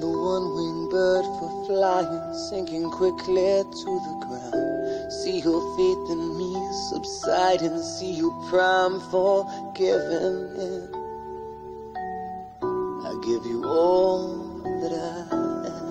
the one-winged bird for flying, sinking quickly to the ground. See your faith in me subside and see you prime for giving in. I give you all that I am.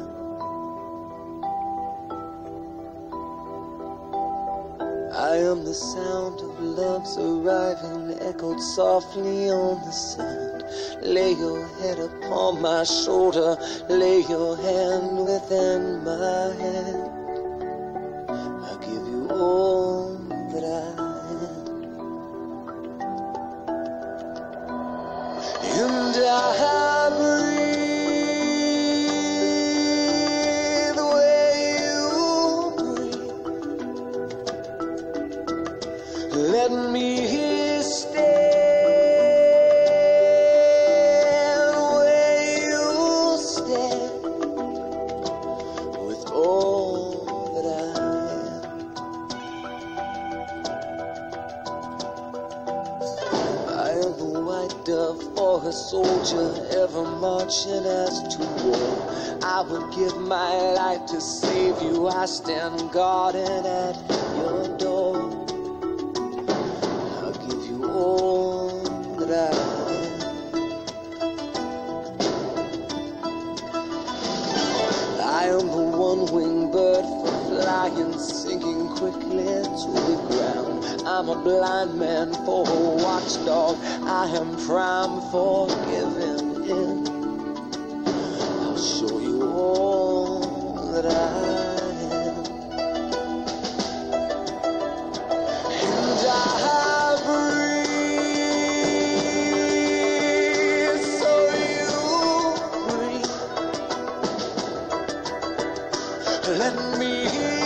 I am the sound love's arriving, echoed softly on the sand. Lay your head upon my shoulder, lay your hand within my hand. I give you all that I am. And I soldier ever marching as to war. I would give my life to save you. I stand guarding at your door. I'll give you all that I am. I am the one-winged bird for sinking quickly to the ground. I'm a blind man for a watchdog. I am prime for giving in. I'll show you Let me stand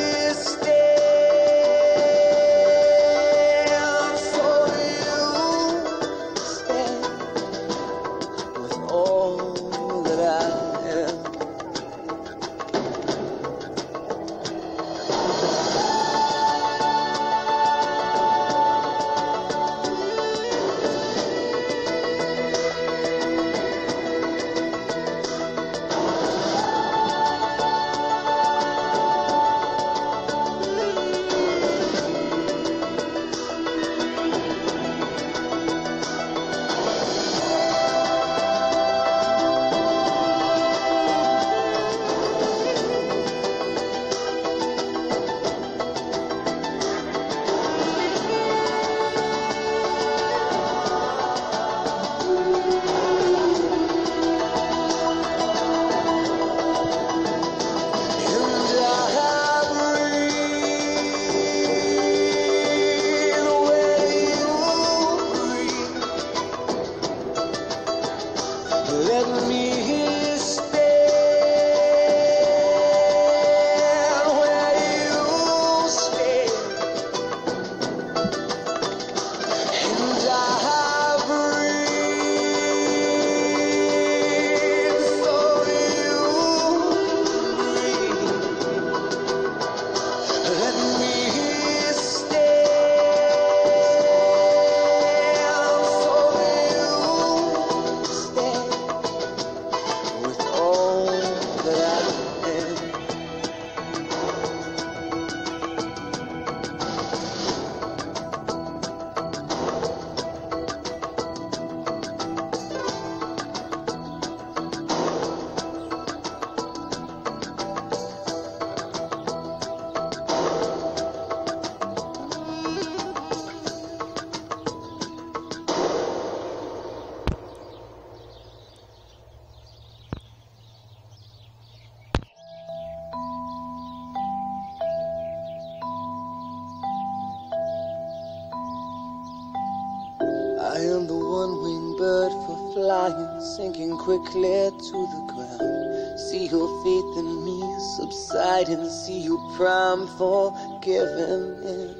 flying, sinking quickly to the ground. See your faith in me subside and see you prime for giving in.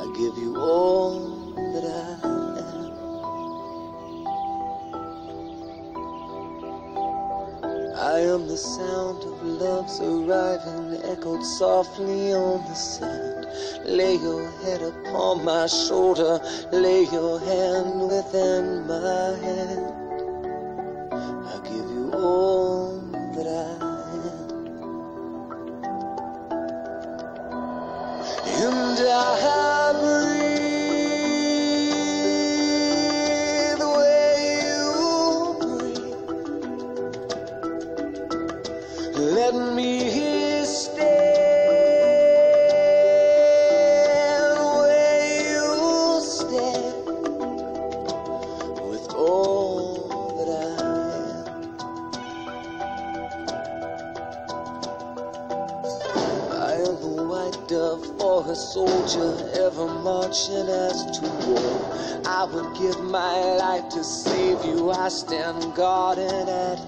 I give you all that I I am the sound of love's arriving, echoed softly on the sand. Lay your head upon my shoulder, lay your hand within my hand. I give Let me stand where you stand with all that I am. I am the white dove for a soldier ever marching as to war. I would give my life to save you. I stand guarded at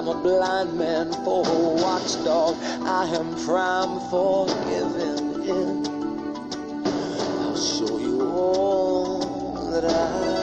I'm a blind man for a watchdog. I am prime for giving in. I'll show you all that I